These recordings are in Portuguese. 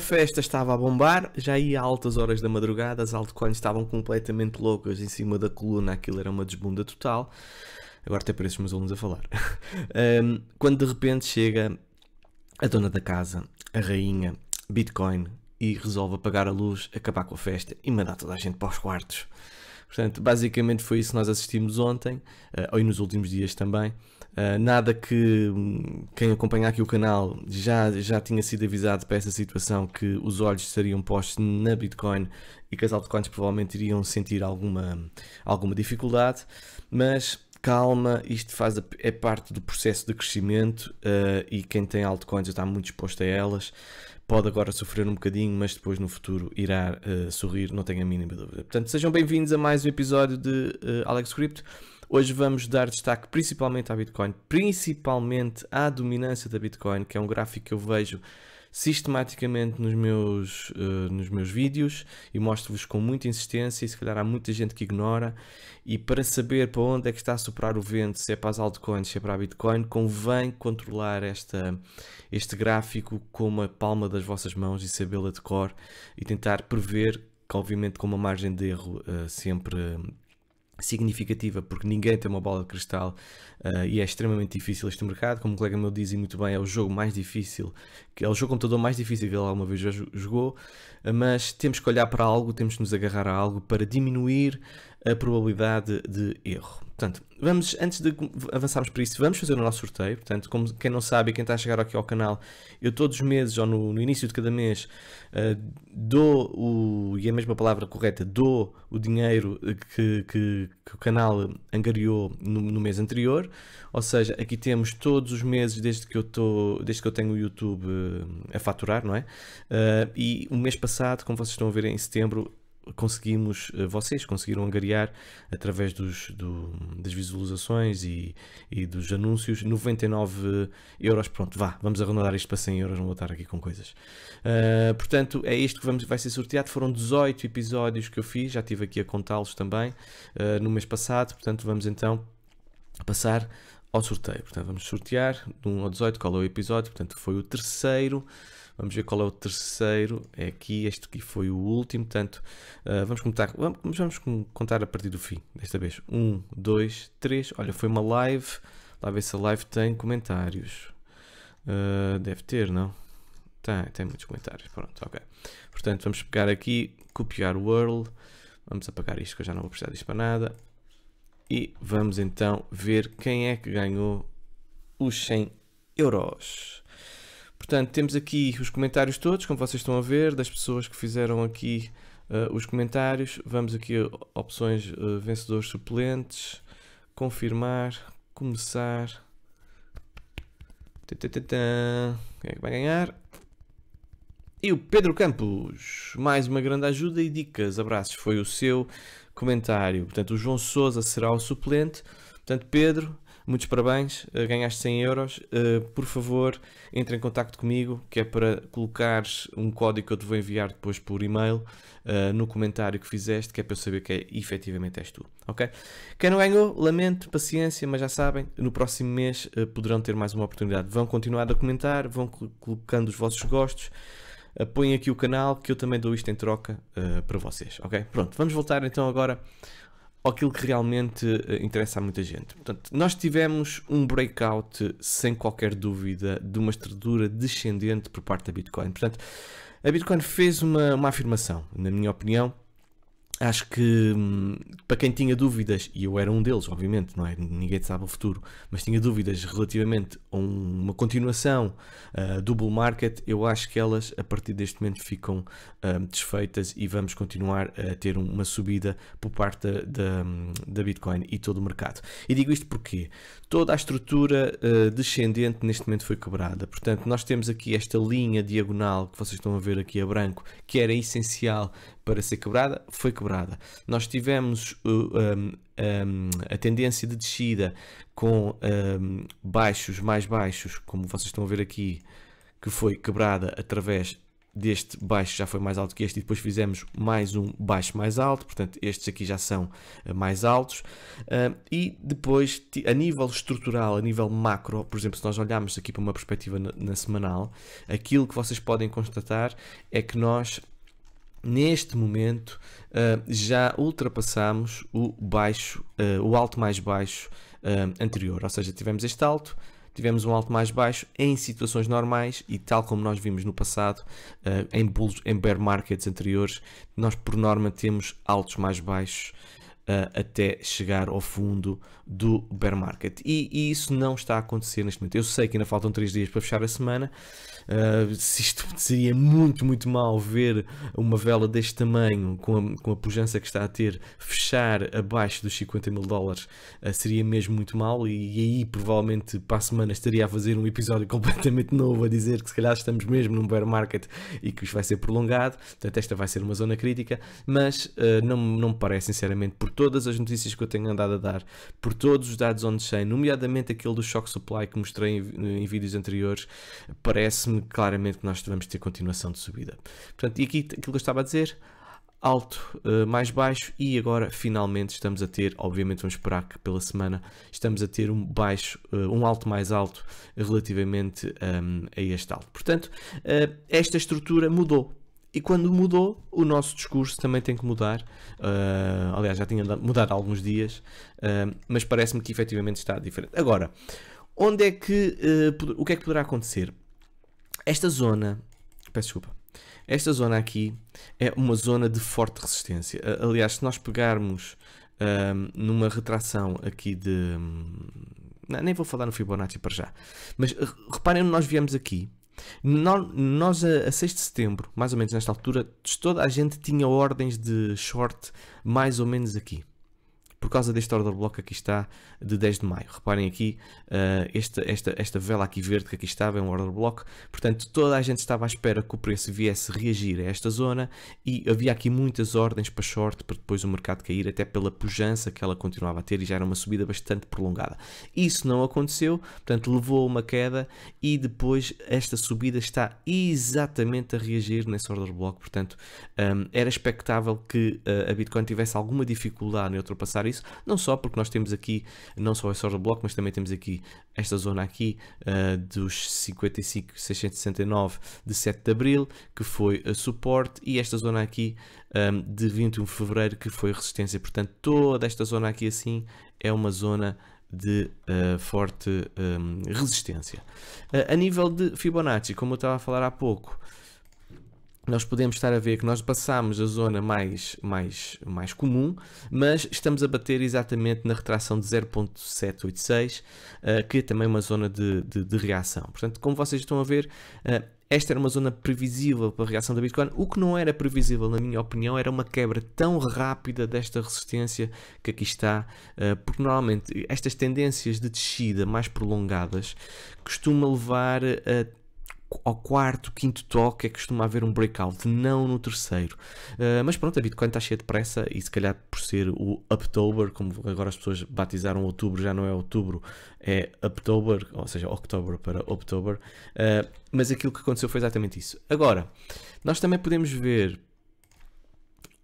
a festa estava a bombar, já ia a altas horas da madrugada, as altcoins estavam completamente loucas em cima da coluna, aquilo era uma desbunda total. Agora até pareço os meus alunos a falar. um, quando de repente chega a dona da casa, a rainha, Bitcoin, e resolve apagar a luz, acabar com a festa e mandar toda a gente para os quartos. Portanto, basicamente foi isso que nós assistimos ontem, uh, ou nos últimos dias também. Uh, nada que hum, quem acompanha aqui o canal já, já tinha sido avisado para essa situação que os olhos estariam postos na Bitcoin e que as altcoins provavelmente iriam sentir alguma, alguma dificuldade, mas calma, isto faz a, é parte do processo de crescimento uh, e quem tem altcoins está muito exposto a elas pode agora sofrer um bocadinho, mas depois no futuro irá uh, sorrir, não tenho a mínima dúvida. Portanto, sejam bem-vindos a mais um episódio de uh, Alex Crypto. Hoje vamos dar destaque principalmente à Bitcoin, principalmente à dominância da Bitcoin, que é um gráfico que eu vejo sistematicamente nos meus, uh, nos meus vídeos e mostro-vos com muita insistência e se calhar há muita gente que ignora. E para saber para onde é que está a soprar o vento, se é para as altcoins, se é para a Bitcoin, convém controlar esta, este gráfico com uma palma das vossas mãos e sabê-la de cor e tentar prever obviamente com uma margem de erro uh, sempre significativa, porque ninguém tem uma bola de cristal uh, e é extremamente difícil este mercado. Como o colega meu diz muito bem, é o jogo mais difícil, que é o jogo computador mais difícil que ele alguma vez jogou, uh, mas temos que olhar para algo, temos que nos agarrar a algo para diminuir a probabilidade de erro. Portanto, vamos, antes de avançarmos para isso, vamos fazer o nosso sorteio. Portanto, como quem não sabe e quem está a chegar aqui ao canal, eu todos os meses ou no, no início de cada mês uh, dou o, e a mesma palavra correta, dou o dinheiro que, que, que o canal angariou no, no, mês anterior. Ou seja, aqui temos todos os meses desde que eu, tô, desde que eu tenho o YouTube uh, a faturar, não é? Uh, e o mês passado, como vocês estão a ver em setembro, conseguimos, eh, vocês conseguiram angariar através dos, do, das visualizações e, e, dos anúncios 99 euros. Pronto, vá, vamos arredondar isto para 100 euros, não vou estar aqui com coisas. Uh, portanto, é isto que vamos, vai ser sorteado. Foram 18 episódios que eu fiz, já estive aqui a contá-los também uh, no mês passado. Portanto, vamos então passar ao sorteio. Portanto, vamos sortear de 1 ao 18 qual é o episódio. Portanto, foi o terceiro. Vamos ver qual é o terceiro. É aqui, este aqui foi o último. Portanto, uh, vamos, contar, vamos, vamos contar a partir do fim, desta vez. Um, dois, três. Olha, foi uma live. Lá ver se a live tem comentários. Uh, deve ter, não? Tem, tem muitos comentários. Pronto, ok. Portanto, vamos pegar aqui, copiar o URL. Vamos apagar isto que eu já não vou precisar disto para nada. E vamos então ver quem é que ganhou os 100 euros. Portanto, temos aqui os comentários todos, como vocês estão a ver, das pessoas que fizeram aqui uh, os comentários. Vamos aqui a opções uh, vencedores suplentes, confirmar, começar. Quem é que vai ganhar? E o Pedro Campos, mais uma grande ajuda e dicas, abraços, foi o seu comentário. Portanto, o João Souza será o suplente. Portanto, Pedro, muitos parabéns, uh, ganhaste 100 euros. Uh, por favor, entre em contato comigo, que é para colocares um código que eu te vou enviar depois por e-mail uh, no comentário que fizeste, que é para eu saber que é, efetivamente és tu. Ok? Quem não ganhou, lamento, paciência, mas já sabem, no próximo mês poderão ter mais uma oportunidade. Vão continuar a comentar, vão colocando os vossos gostos. Apoiem aqui o canal que eu também dou isto em troca para vocês, ok? Pronto, vamos voltar então agora aquilo que realmente uh, interessa a muita gente. Portanto, nós tivemos um breakout, sem qualquer dúvida, de uma estrutura descendente por parte da Bitcoin. Portanto, a Bitcoin fez uma, uma afirmação, na minha opinião, acho que hum, para quem tinha dúvidas, e eu era um deles, obviamente, não é? Ninguém sabe o futuro, mas tinha dúvidas relativamente a um, uma continuação uh, do bull market, eu acho que elas a partir deste momento ficam uh, desfeitas e vamos continuar a ter uma subida por parte da, da, da Bitcoin e todo o mercado. E digo isto porque toda a estrutura uh, descendente neste momento foi quebrada. Portanto, nós temos aqui esta linha diagonal que vocês estão a ver aqui a branco, que era essencial para ser quebrada, foi quebrada. Nós tivemos uh, um, um, a tendência de descida com um, baixos mais baixos, como vocês estão a ver aqui, que foi quebrada através deste baixo já foi mais alto que este e depois fizemos mais um baixo mais alto, portanto estes aqui já são uh, mais altos. Uh, e depois a nível estrutural, a nível macro, por exemplo, se nós olharmos aqui para uma perspectiva na, na semanal, aquilo que vocês podem constatar é que nós neste momento uh, já ultrapassamos o baixo, o alto mais baixo anterior, ou seja, tivemos este alto, tivemos um alto mais baixo em situações normais e tal como nós vimos no passado, em bulls, em bear markets anteriores, nós por norma temos altos mais baixos até chegar ao fundo do bear market. E, e, isso não está a acontecer neste momento. Eu sei que ainda faltam 3 dias para fechar a semana. Uh, isto seria muito, muito mal ver uma vela deste tamanho, com a, com a pujança que está a ter, fechar abaixo dos 50 mil dólares, uh, seria mesmo muito mal. E, e, aí, provavelmente, para a semana estaria a fazer um episódio completamente novo a dizer que se calhar estamos mesmo num bear market e que isto vai ser prolongado. Portanto, esta vai ser uma zona crítica. Mas uh, não, não me parece, sinceramente, por todas as notícias que eu tenho andado a dar, por todos os dados on-chain, nomeadamente aquele do shock supply que mostrei em, em vídeos anteriores, parece-me claramente que nós vamos ter continuação de subida. Portanto, e aqui aquilo que eu estava a dizer, alto, uh, mais baixo e agora finalmente estamos a ter, obviamente vamos esperar que pela semana estamos a ter um baixo, uh, um alto mais alto relativamente um, a este alto. Portanto, uh, esta estrutura mudou. E quando mudou, o nosso discurso também tem que mudar. Uh, aliás, já tinha mudado há alguns dias, uh, mas parece-me que efetivamente está diferente. Agora, onde é que uh, o que é que poderá acontecer? Esta zona, peço desculpa, esta zona aqui é uma zona de forte resistência. aliás, se nós pegarmos numa retração aqui de. Não, nem vou falar no Fibonacci para já, mas reparem, nós viemos aqui nós, a 6 de setembro, mais ou menos nesta altura, toda a gente tinha ordens de short mais ou menos aqui por causa deste order block aqui está de 10 de maio. Reparem aqui, uh, esta, esta, esta vela aqui verde que aqui estava é um order block, portanto toda a gente estava à espera que o preço viesse reagir a esta zona e havia aqui muitas ordens para short para depois o mercado cair, até pela pujança que ela continuava a ter e já era uma subida bastante prolongada. Isso não aconteceu, portanto levou a uma queda e depois esta subida está exatamente a reagir nesse order block, portanto um, era expectável que uh, a Bitcoin tivesse alguma dificuldade em ultrapassar isso, não só porque nós temos aqui, não só esse order block, mas também temos aqui esta zona aqui uh, dos 55.669 de 7 de Abril, que foi a suporte, e esta zona aqui um, de 21 de Fevereiro, que foi resistência. Portanto, toda esta zona aqui assim é uma zona de uh, forte um, resistência. Uh, a nível de Fibonacci, como eu estava a falar há pouco, nós podemos estar a ver que nós passamos a zona mais, mais, mais comum, mas estamos a bater exatamente na retração de 0.786, uh, que é também uma zona de, de, de, reação. Portanto, como vocês estão a ver, uh, esta era uma zona previsível para a reação da Bitcoin. O que não era previsível, na minha opinião, era uma quebra tão rápida desta resistência que aqui está, uh, porque normalmente estas tendências de descida mais prolongadas costumam levar a ao quarto, quinto toque é que costuma haver um breakout, não no terceiro. Uh, mas pronto, a Bitcoin está cheia de pressa e se calhar por ser o October, como agora as pessoas batizaram outubro, já não é outubro, é October, ou seja, October para October. Uh, mas aquilo que aconteceu foi exatamente isso. Agora, nós também podemos ver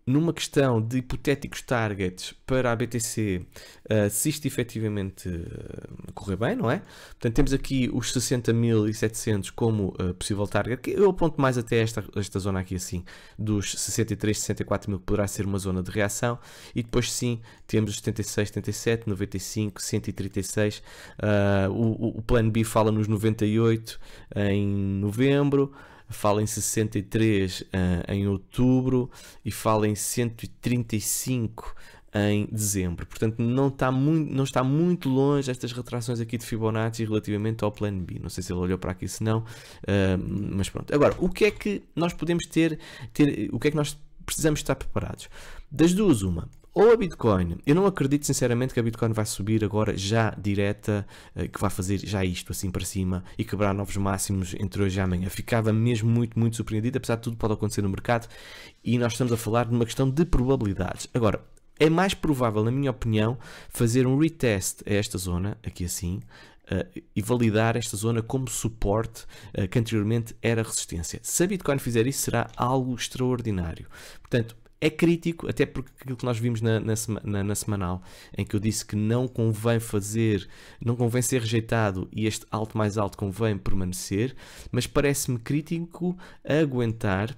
numa questão de hipotéticos targets para a BTC, uh, se isto efetivamente uh, correr bem, não é? Portanto, temos aqui os 60.700 como uh, possível target, que eu aponto mais até esta, esta zona aqui assim, dos 63, 64 mil, que poderá ser uma zona de reação, e depois sim, temos os 76, 77, 95, 136, uh, o, o plano B fala nos 98 em novembro, fala em 63 uh, em outubro e fala em 135 em dezembro. Portanto, não está muito, não está muito longe estas retrações aqui de Fibonacci relativamente ao plano B. Não sei se ele olhou para aqui, se não, uh, mas pronto. Agora, o que é que nós podemos ter, ter, o que é que nós precisamos estar preparados? Das duas, uma, ou a Bitcoin, eu não acredito sinceramente que a Bitcoin vai subir agora já direta, eh, que vai fazer já isto assim para cima e quebrar novos máximos entre hoje e amanhã. Ficava mesmo muito, muito surpreendido, apesar de tudo pode acontecer no mercado e nós estamos a falar de uma questão de probabilidades. Agora, é mais provável, na minha opinião, fazer um retest a esta zona, aqui assim, uh, e validar esta zona como suporte uh, que anteriormente era resistência. Se a Bitcoin fizer isso, será algo extraordinário. Portanto, é crítico, até porque aquilo que nós vimos na, na, na, na, semanal, em que eu disse que não convém fazer, não convém ser rejeitado e este alto mais alto convém permanecer, mas parece-me crítico aguentar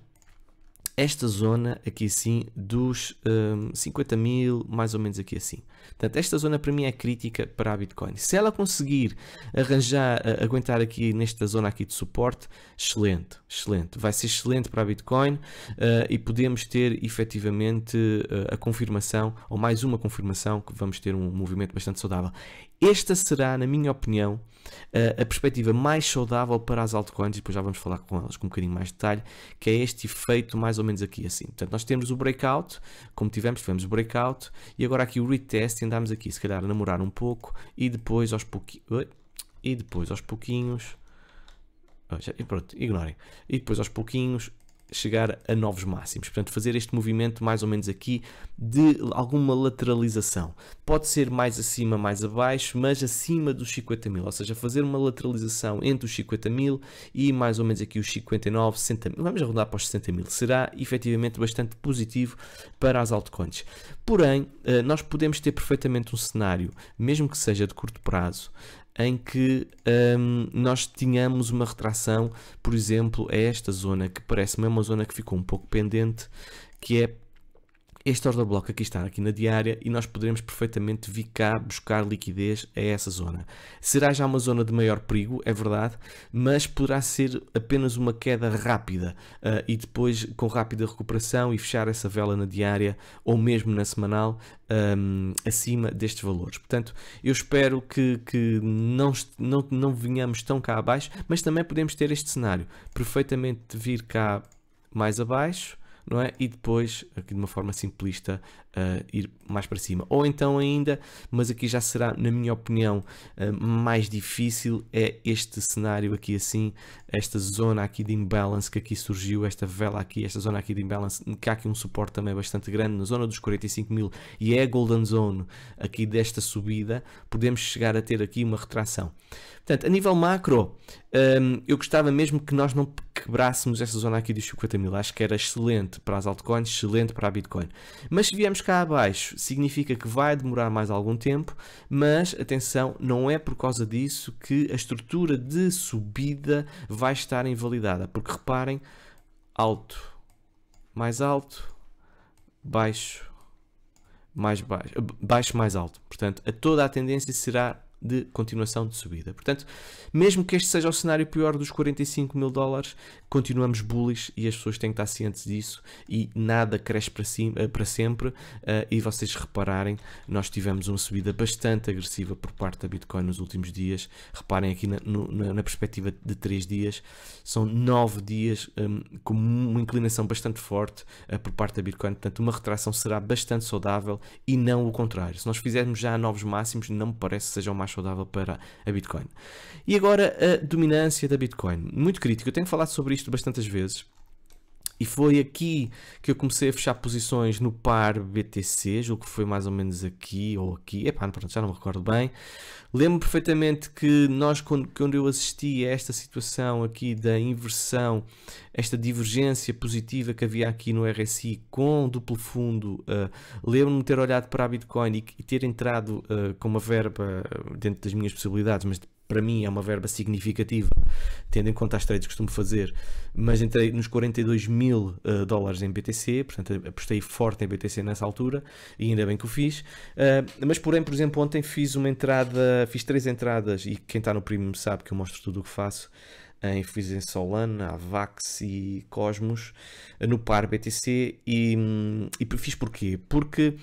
esta zona aqui assim dos um, 50 mil, mais ou menos aqui assim. Portanto, esta zona para mim é crítica para a Bitcoin. Se ela conseguir arranjar, uh, aguentar aqui nesta zona aqui de suporte, excelente, excelente. Vai ser excelente para a Bitcoin uh, e podemos ter efetivamente uh, a confirmação, ou mais uma confirmação, que vamos ter um movimento bastante saudável. Esta será, na minha opinião, a perspectiva mais saudável para as altcoins, e depois já vamos falar com elas com um bocadinho mais de detalhe, que é este efeito mais ou menos aqui assim. Portanto, nós temos o breakout, como tivemos, tivemos o breakout, e agora aqui o retest, andamos aqui, se calhar, a namorar um pouco, e depois aos pouquinhos, e depois aos pouquinhos, e pronto, ignorem, e depois aos pouquinhos chegar a novos máximos. Portanto, fazer este movimento mais ou menos aqui de alguma lateralização. Pode ser mais acima, mais abaixo, mas acima dos 50 mil. Ou seja, fazer uma lateralização entre os 50 mil e mais ou menos aqui os 59, 60 mil. Vamos arredondar para os 60 mil. Será efetivamente bastante positivo para as altcoins. Porém, eh, nós podemos ter perfeitamente um cenário, mesmo que seja de curto prazo, em que um, nós tínhamos uma retração, por exemplo, a esta zona, que parece-me uma zona que ficou um pouco pendente, que é este order block aqui está, aqui na diária, e nós poderemos perfeitamente vir cá buscar liquidez a essa zona. Será já uma zona de maior perigo, é verdade, mas poderá ser apenas uma queda rápida uh, e depois com rápida recuperação e fechar essa vela na diária ou mesmo na semanal um, acima destes valores. Portanto, eu espero que, que não, não, não venhamos tão cá abaixo, mas também podemos ter este cenário, perfeitamente vir cá mais abaixo, não é? E depois, aqui de uma forma simplista, uh, ir mais para cima. Ou então ainda, mas aqui já será, na minha opinião, uh, mais difícil, é este cenário aqui assim, esta zona aqui de imbalance que aqui surgiu, esta vela aqui, esta zona aqui de imbalance, que há aqui um suporte também bastante grande, na zona dos 45 mil, e é a golden zone aqui desta subida, podemos chegar a ter aqui uma retração. Portanto, a nível macro, um, eu gostava mesmo que nós não quebrássemos esta zona aqui dos 50 mil. Acho que era excelente para as altcoins, excelente para a Bitcoin. Mas se viemos cá abaixo, significa que vai demorar mais algum tempo, mas atenção, não é por causa disso que a estrutura de subida vai estar invalidada. Porque reparem, alto, mais alto, baixo, mais baixo, baixo mais alto. Portanto, a toda a tendência será de continuação de subida. Portanto, mesmo que este seja o cenário pior dos 45 mil dólares, continuamos bullish e as pessoas têm que estar cientes disso e nada cresce para, cima, eh, para sempre. Uh, e vocês repararem, nós tivemos uma subida bastante agressiva por parte da Bitcoin nos últimos dias. Reparem aqui na, na, na perspectiva de 3 dias, são 9 dias um, com uma inclinação bastante forte uh, por parte da Bitcoin. Portanto, uma retração será bastante saudável e não o contrário. Se nós fizermos já novos máximos, não me parece que seja o mais saudável para a Bitcoin. E agora a dominância da Bitcoin. Muito crítico, eu tenho falado sobre isto bastantes vezes. E foi aqui que eu comecei a fechar posições no par BTC, julgo que foi mais ou menos aqui ou aqui, epá, pronto, já não me recordo bem. Lembro perfeitamente que nós, quando, quando eu assisti a esta situação aqui da inversão, esta divergência positiva que havia aqui no RSI com duplo fundo, uh, lembro-me de ter olhado para a Bitcoin e, e ter entrado uh, com uma verba dentro das minhas possibilidades, mas para mim é uma verba significativa, tendo em conta as trades que costumo fazer, mas entrei nos 42 mil uh, dólares em BTC, portanto apostei forte em BTC nessa altura, e ainda bem que o fiz. Uh, mas porém, por exemplo, ontem fiz uma entrada, fiz três entradas, e quem está no Premium sabe que eu mostro tudo o que faço, em, fiz em Solana, Avax e Cosmos, no par BTC, e, e fiz porquê? Porque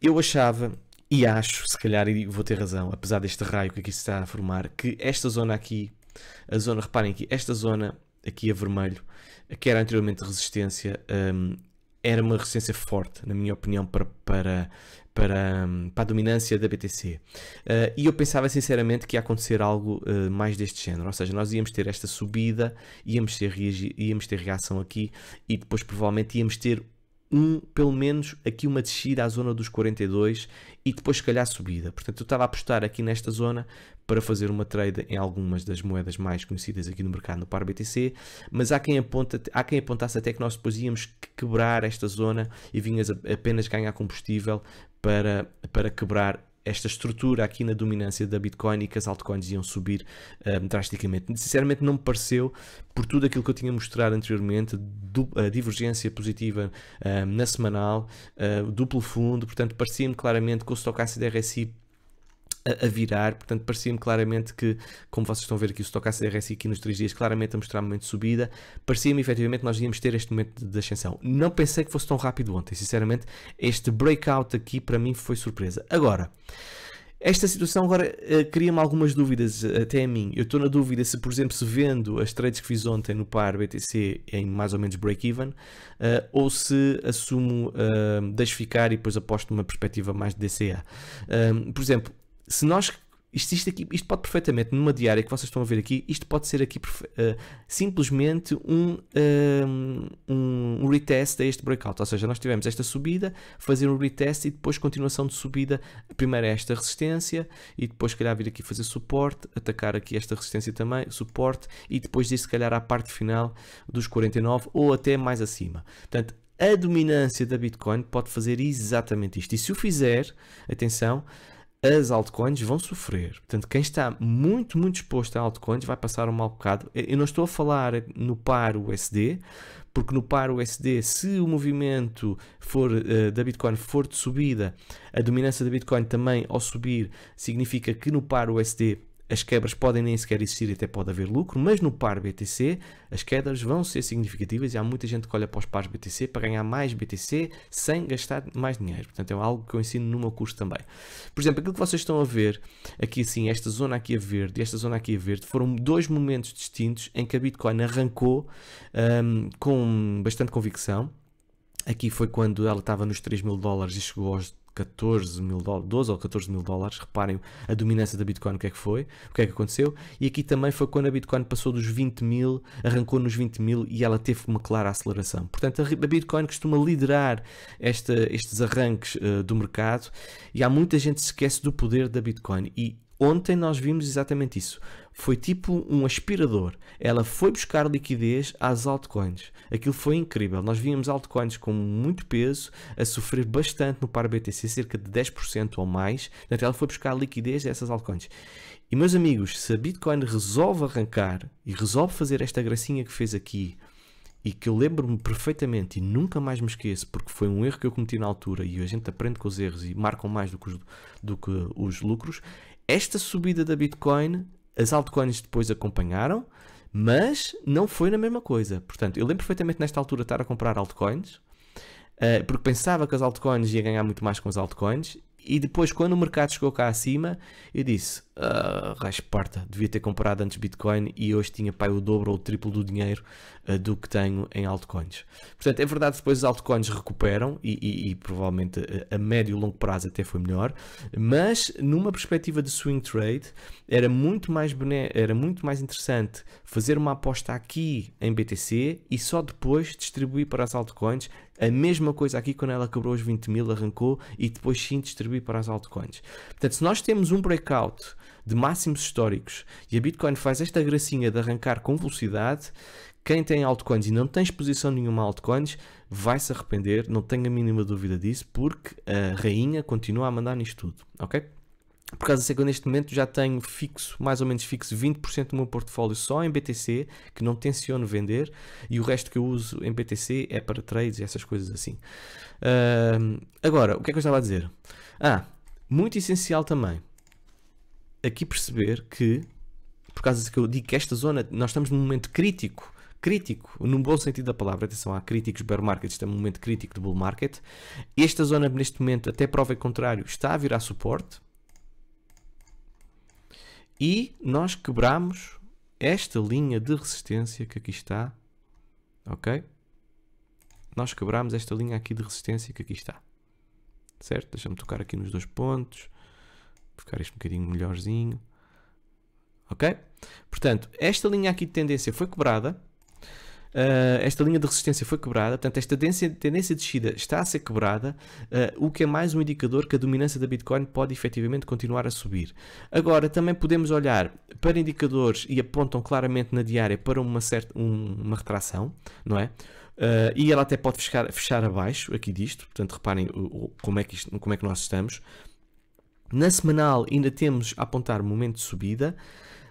eu achava e acho, se calhar, e vou ter razão, apesar deste raio que aqui se está a formar, que esta zona aqui, a zona, reparem aqui, esta zona aqui a vermelho, que era anteriormente resistência, um, era uma resistência forte, na minha opinião, para, para, para, um, para a dominância da BTC. Uh, e eu pensava sinceramente que ia acontecer algo uh, mais deste género, ou seja, nós íamos ter esta subida, íamos ter, íamos ter reação aqui e depois provavelmente íamos ter um, pelo menos aqui uma descida à zona dos 42 e depois se calhar subida. Portanto, eu estava a apostar aqui nesta zona para fazer uma trade em algumas das moedas mais conhecidas aqui no mercado no par BTC, mas há quem, aponta, há quem apontasse até que nós depois íamos quebrar esta zona e vinhas apenas ganhar combustível para, para quebrar esta estrutura aqui na dominância da Bitcoin e que as altcoins iam subir um, drasticamente. Sinceramente não me pareceu, por tudo aquilo que eu tinha mostrado anteriormente, a divergência positiva um, na semanal, uh, duplo fundo, portanto parecia-me claramente que o Stochastic RSI a, virar, portanto parecia-me claramente que, como vocês estão a ver aqui, o Stochastic RSI aqui nos 3 dias, claramente a mostrar um momento de subida, parecia-me efetivamente nós íamos ter este momento de ascensão. Não pensei que fosse tão rápido ontem, sinceramente, este breakout aqui para mim foi surpresa. Agora, esta situação agora uh, cria-me algumas dúvidas uh, até a mim. Eu estou na dúvida se, por exemplo, se vendo as trades que fiz ontem no par BTC em mais ou menos break-even, uh, ou se assumo, deixo ficar e depois aposto numa perspectiva mais de DCA. por exemplo, se nós isto, isto, aqui, isto pode perfeitamente, numa diária que vocês estão a ver aqui, isto pode ser aqui uh, simplesmente um, um, um, retest a este breakout. Ou seja, nós tivemos esta subida, fazer um retest e depois continuação de subida. Primeiro esta resistência e depois, se calhar, vir aqui fazer suporte, atacar aqui esta resistência também, suporte e depois disso, se calhar, à parte final dos 49 ou até mais acima. Portanto, a dominância da Bitcoin pode fazer exatamente isto. E se o fizer, atenção, as altcoins vão sofrer. Portanto, quem está muito, muito exposto a altcoins vai passar um mau bocado. Eu não estou a falar no par USD, porque no par USD, se o movimento for, uh, da Bitcoin for de subida, a dominância da Bitcoin também ao subir significa que no par USD as quebras podem nem sequer existir e até pode haver lucro, mas no par BTC as quedas vão ser significativas e há muita gente que olha para os pares BTC para ganhar mais BTC sem gastar mais dinheiro. Portanto, é algo que eu ensino no meu curso também. Por exemplo, aquilo que vocês estão a ver aqui assim, esta zona aqui a verde e esta zona aqui a verde, foram dois momentos distintos em que a Bitcoin arrancou um, com bastante convicção. Aqui foi quando ela estava nos 3 mil dólares e chegou aos 14 mil dólares, 12 ou 14 mil dólares. Reparem a dominância da Bitcoin, o que é que foi, o que é que aconteceu. E aqui também foi quando a Bitcoin passou dos 20 mil, arrancou nos 20 mil e ela teve uma clara aceleração. Portanto, a Bitcoin costuma liderar esta, estes arranques uh, do mercado e há muita gente que se esquece do poder da Bitcoin. E ontem nós vimos exatamente isso foi tipo um aspirador. Ela foi buscar liquidez às altcoins. Aquilo foi incrível. Nós víamos altcoins com muito peso a sofrer bastante no par BTC, cerca de 10% ou mais. Portanto, ela foi buscar liquidez a essas altcoins. E meus amigos, se a Bitcoin resolve arrancar e resolve fazer esta gracinha que fez aqui, e que eu lembro-me perfeitamente e nunca mais me esqueço, porque foi um erro que eu cometi na altura e a gente aprende com os erros e marcam mais do que os, do que os lucros. Esta subida da Bitcoin as altcoins depois acompanharam, mas não foi na mesma coisa. Portanto, eu lembro perfeitamente nesta altura estar a comprar altcoins, uh, porque pensava que as altcoins ia ganhar muito mais com as altcoins, e depois, quando o mercado chegou cá acima, eu disse: uh, rasparta, devia ter comprado antes Bitcoin e hoje tinha pai, o dobro ou o triplo do dinheiro uh, do que tenho em altcoins. Portanto, é verdade, depois os altcoins recuperam e, e, e provavelmente a, a médio e longo prazo até foi melhor, mas numa perspectiva de swing trade, era muito mais, era muito mais interessante fazer uma aposta aqui em BTC e só depois distribuir para as altcoins. A mesma coisa aqui quando ela quebrou os 20 mil, arrancou e depois sim distribuir para as altcoins. Portanto, se nós temos um breakout de máximos históricos e a Bitcoin faz esta gracinha de arrancar com velocidade, quem tem altcoins e não tem exposição nenhuma a altcoins vai se arrepender, não tenho a mínima dúvida disso, porque a rainha continua a mandar nisto tudo, ok? Por causa disso, eu neste momento já tenho fixo, mais ou menos fixo, 20% do meu portfólio só em BTC, que não tenciono vender, e o resto que eu uso em BTC é para trades e essas coisas assim. Uh, agora, o que é que eu estava a dizer? Ah, muito essencial também, aqui perceber que, por causa que eu digo que esta zona, nós estamos num momento crítico, crítico, no bom sentido da palavra, atenção, há críticos bear market, isto é um momento crítico do bull market, esta zona neste momento, até prova contrário, está a virar suporte, e nós quebramos esta linha de resistência que aqui está, ok? Nós quebramos esta linha aqui de resistência que aqui está, certo? Deixa-me tocar aqui nos dois pontos, ficar isto um bocadinho melhorzinho. Ok? Portanto, esta linha aqui de tendência foi quebrada. Uh, esta linha de resistência foi quebrada, portanto, esta tendência, tendência de descida está a ser quebrada, uh, o que é mais um indicador que a dominância da Bitcoin pode efetivamente continuar a subir. Agora, também podemos olhar para indicadores e apontam claramente na diária para uma, certa, um, uma retração, não é? Uh, e ela até pode fechar, fechar abaixo aqui disto, portanto, reparem o, o, como, é que isto, como é que nós estamos. Na semanal ainda temos a apontar momento de subida,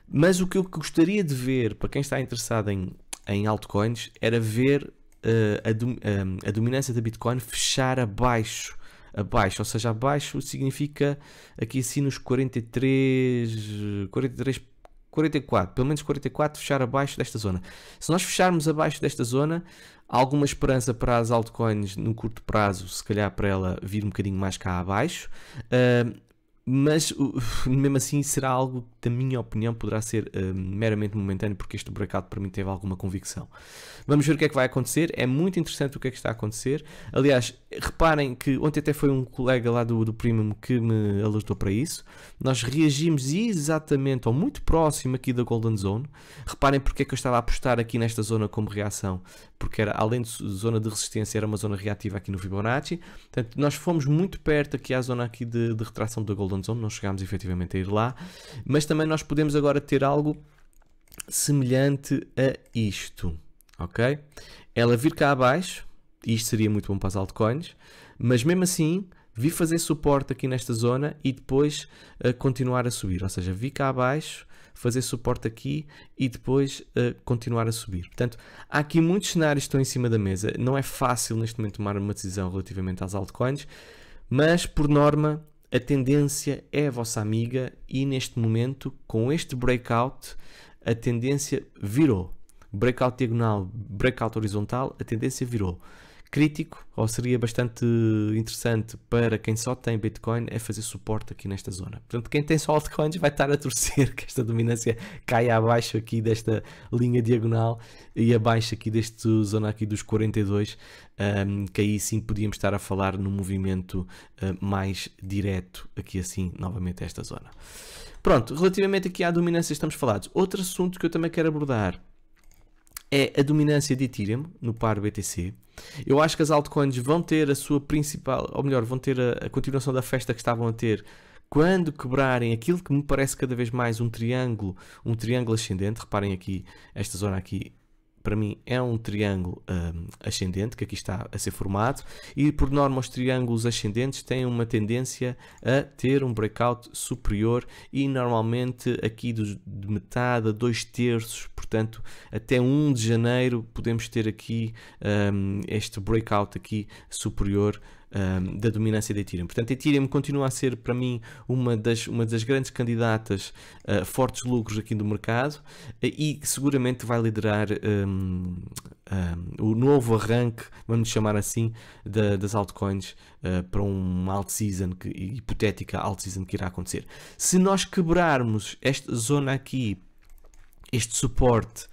mas o que eu gostaria de ver, para quem está interessado em em altcoins era ver uh, a, uh, a, dominância da Bitcoin fechar abaixo. Abaixo, ou seja, abaixo significa aqui assim nos 43, 43, 44, pelo menos 44, fechar abaixo desta zona. Se nós fecharmos abaixo desta zona, há alguma esperança para as altcoins no curto prazo, se calhar para ela vir um bocadinho mais cá abaixo. Uh, mas mesmo assim será algo que, na minha opinião, poderá ser uh, meramente momentâneo, porque este breakout para mim teve alguma convicção. Vamos ver o que é que vai acontecer. É muito interessante o que é que está a acontecer. Aliás, reparem que ontem até foi um colega lá do, do Premium que me alertou para isso. Nós reagimos exatamente ou muito próximo aqui da Golden Zone. Reparem porque é que eu estava a apostar aqui nesta zona como reação. Porque era, além de zona de resistência, era uma zona reativa aqui no Fibonacci. Portanto, nós fomos muito perto aqui à zona aqui de, de retração da Golden Zone. Não chegámos efetivamente a ir lá. Mas também nós podemos agora ter algo semelhante a isto ok? Ela vir cá abaixo, isto seria muito bom para as altcoins, mas mesmo assim vi fazer suporte aqui nesta zona e depois uh, continuar a subir, ou seja, vi cá abaixo, fazer suporte aqui e depois uh, continuar a subir. Portanto, há aqui muitos cenários que estão em cima da mesa, não é fácil neste momento tomar uma decisão relativamente às altcoins, mas por norma a tendência é a vossa amiga e neste momento, com este breakout, a tendência virou breakout diagonal, breakout horizontal, a tendência virou. Crítico, ou seria bastante interessante para quem só tem Bitcoin, é fazer suporte aqui nesta zona. Portanto, quem tem só altcoins vai estar a torcer que esta dominância caia abaixo aqui desta linha diagonal e abaixo aqui desta zona aqui dos 42, um, que aí sim podíamos estar a falar num movimento uh, mais direto aqui assim, novamente esta zona. Pronto, relativamente aqui à dominância estamos falados. Outro assunto que eu também quero abordar é a dominância de Ethereum no par BTC. Eu acho que as altcoins vão ter a sua principal, ou melhor, vão ter a, a continuação da festa que estavam a ter quando quebrarem aquilo que me parece cada vez mais um triângulo, um triângulo ascendente. Reparem aqui, esta zona aqui para mim é um triângulo um, ascendente que aqui está a ser formado e por norma os triângulos ascendentes têm uma tendência a ter um breakout superior e normalmente aqui de metade a dois terços, portanto até 1 de janeiro podemos ter aqui um, este breakout aqui superior um, da dominância da Ethereum. Portanto, Ethereum continua a ser para mim uma das, uma das grandes candidatas a fortes lucros aqui do mercado uh, e seguramente vai liderar um, um, o novo arranque, vamos chamar assim, da, das altcoins uh, para uma alt season, que, hipotética alt season que irá acontecer. Se nós quebrarmos esta zona aqui, este suporte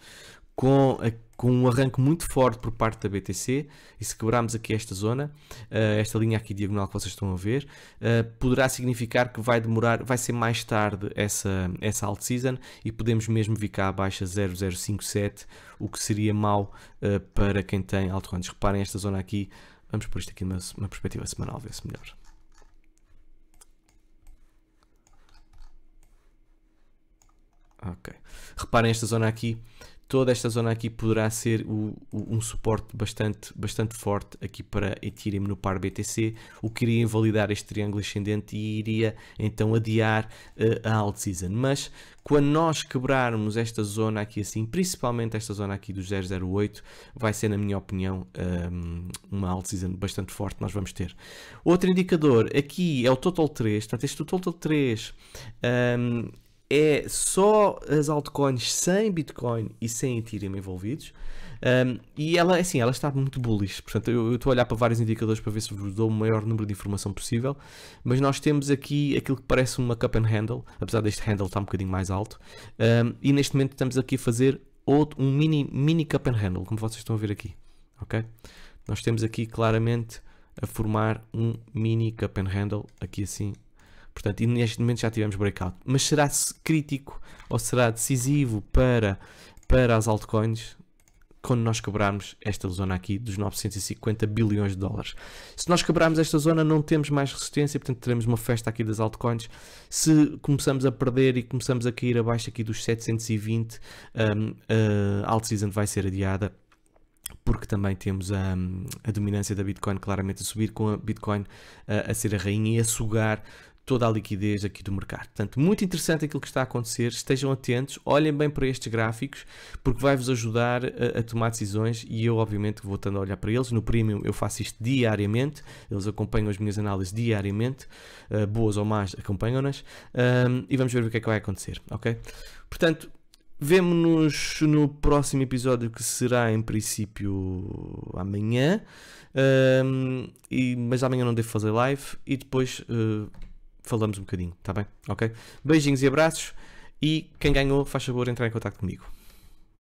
com a com um arranque muito forte por parte da BTC, e se quebrarmos aqui esta zona, uh, esta linha aqui diagonal que vocês estão a ver, uh, poderá significar que vai demorar, vai ser mais tarde essa, essa alt season e podemos mesmo cá abaixo a 0057, o que seria mau uh, para quem tem altcoins. Reparem esta zona aqui, vamos por isto aqui numa, numa perspectiva semanal, ver se melhor. Ok. Reparem esta zona aqui, toda esta zona aqui poderá ser o, o, um suporte bastante, bastante forte aqui para Ethereum no par BTC, o que iria invalidar este triângulo ascendente e iria então adiar uh, a alt season. Mas quando nós quebrarmos esta zona aqui assim, principalmente esta zona aqui do 008, vai ser na minha opinião um, ehm, uma alt season bastante forte nós vamos ter. Outro indicador aqui é o Total 3, portanto este Total 3 um, é só as altcoins sem Bitcoin e sem Ethereum envolvidos. Um, e ela, assim, ela está muito bullish. Portanto, eu, eu estou a olhar para vários indicadores para ver se vos dou o maior número de informação possível. Mas nós temos aqui aquilo que parece uma cup and handle, apesar deste handle estar um bocadinho mais alto. Um, e neste momento estamos aqui a fazer outro, um mini, mini cup and handle, como vocês estão a ver aqui. Ok? Nós temos aqui claramente a formar um mini cup and handle, aqui assim, Portanto, e neste momento já tivemos breakout. Mas será crítico ou será decisivo para, para as altcoins? quando nós quebrarmos esta zona aqui dos 950 bilhões de dólares. Se nós quebrarmos esta zona, não temos mais resistência, portanto teremos uma festa aqui das altcoins. Se começamos a perder e começamos a cair abaixo aqui dos 720, um, a alt season vai ser adiada porque também temos a, a, dominância da Bitcoin claramente a subir, com a Bitcoin a, a ser a rainha e a sugar toda a liquidez aqui do mercado. Portanto, muito interessante aquilo que está a acontecer. Estejam atentos, olhem bem para estes gráficos, porque vai-vos ajudar a, a, tomar decisões e eu, obviamente, vou estando a olhar para eles. No Premium eu faço isto diariamente, eles acompanham as minhas análises diariamente, uh, boas ou más, acompanham-nas, um, e vamos ver o que é que vai acontecer, ok? Portanto, Vemo-nos no próximo episódio que será em princípio amanhã. Um, e, mas amanhã não devo fazer live e depois uh, falamos um bocadinho, tá bem? Ok? Beijinhos e abraços. E quem ganhou, faz favor entrar em contato comigo.